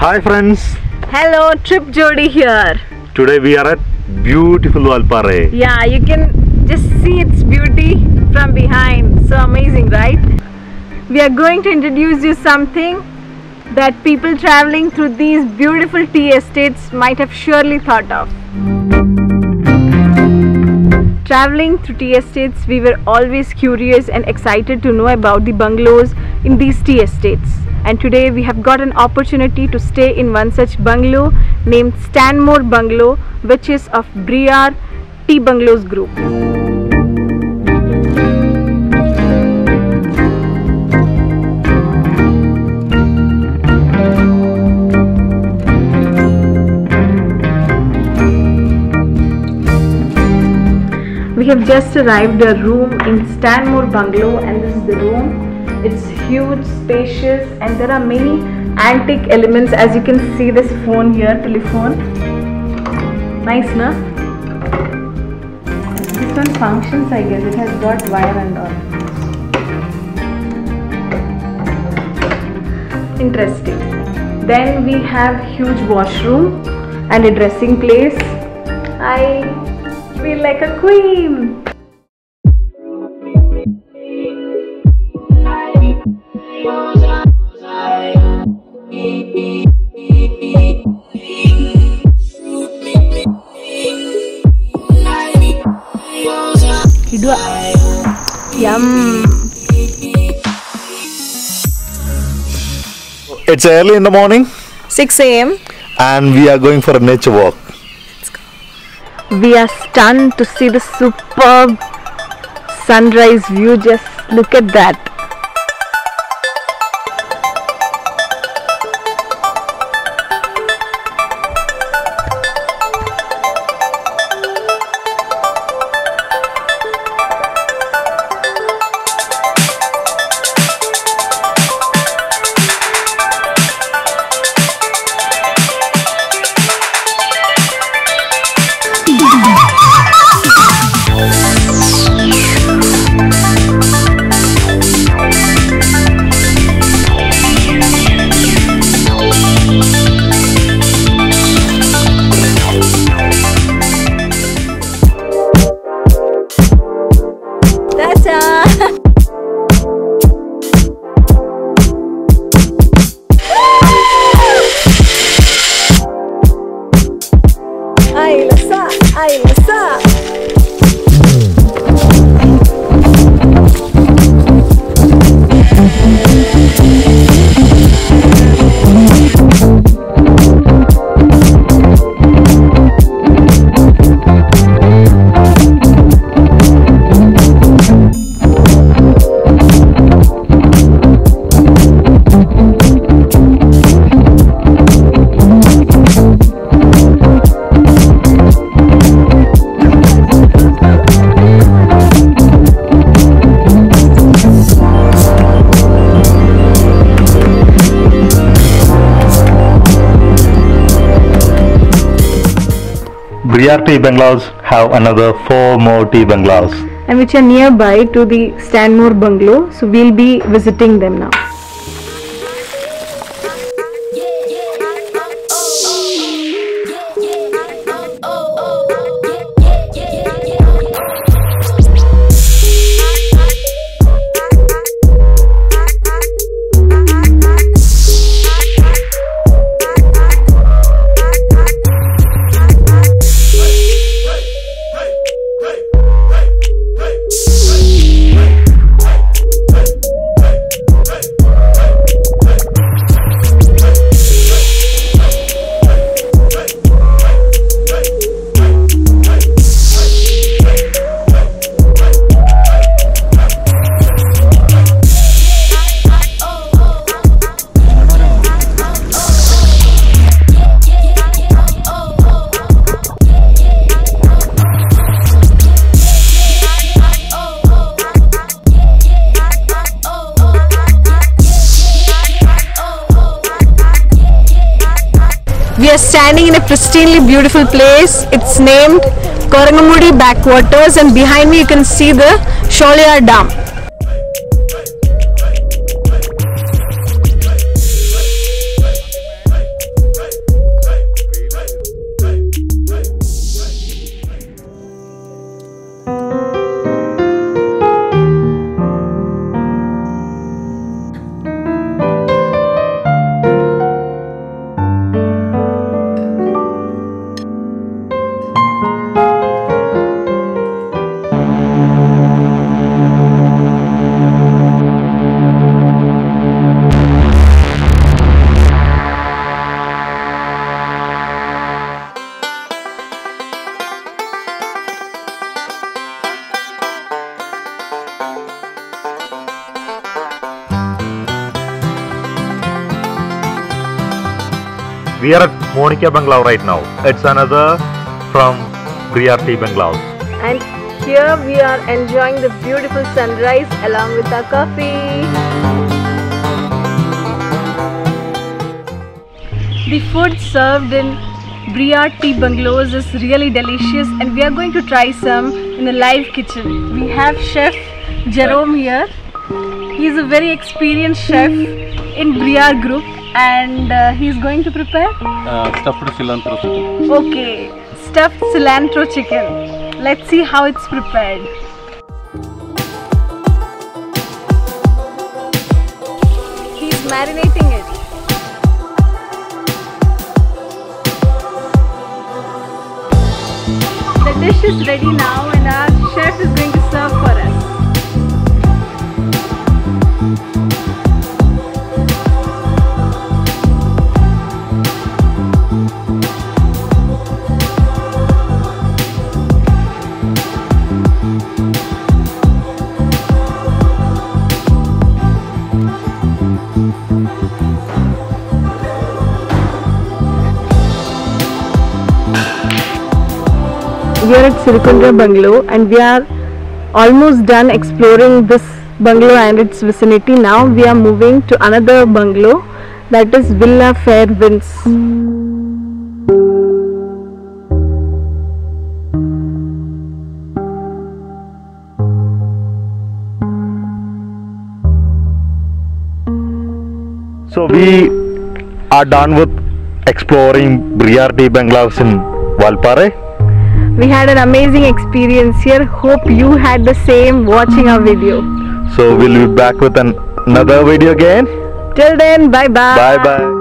Hi friends, Hello, Trip Jodi here. today we are at beautiful Valparai. Yeah, you can just see its beauty from behind. So amazing, right? We are going to introduce you something that people traveling through these beautiful tea estates might have surely thought of. Traveling through tea estates, we were always curious and excited to know about the bungalows in these tea estates. And today we have got an opportunity to stay in one such bungalow named Stanmore Bungalow, which is of Briar Tea Bungalows Group. We have just arrived a room in Stanmore Bungalow and this is the room. It's huge, spacious and there are many antique elements as you can see this phone here, telephone. Nice, no? This one functions I guess, it has got wire and all. Interesting. Then we have huge washroom and a dressing place. I feel like a queen. It's early in the morning 6 a.m. and we are going for a nature walk. We are stunned to see the superb sunrise view. Just look at that. Briar Tea Bungalows have another four more tea bungalows. And which are nearby to the Stanmore bungalow. So we'll be visiting them now. Standing in a pristinely beautiful place. It's named Korangamudi Backwaters and behind me you can see the Sholayar Dam. We are at Monica Bungalow right now. It's another from Briar Tea Bungalows. And here we are enjoying the beautiful sunrise along with our coffee. The food served in Briar Tea Bungalows is really delicious and we are going to try some in the live kitchen. We have chef Jerome here. He is a very experienced chef in Briar group and uh, he is going to prepare uh, stuffed cilantro chicken. Okay, stuffed cilantro chicken. Let's see how it's prepared. He's marinating it. The dish is ready now and our chef is going to We are at Sirikundra Bungalow and we are almost done exploring this bungalow and its vicinity. Now we are moving to another bungalow that is Villa Fair Winds. So we are done with exploring Briar Tea Bungalows in Valparai. We had an amazing experience here. Hope you had the same watching our video. So we'll be back with an, another video again. Till then, bye bye. Bye bye.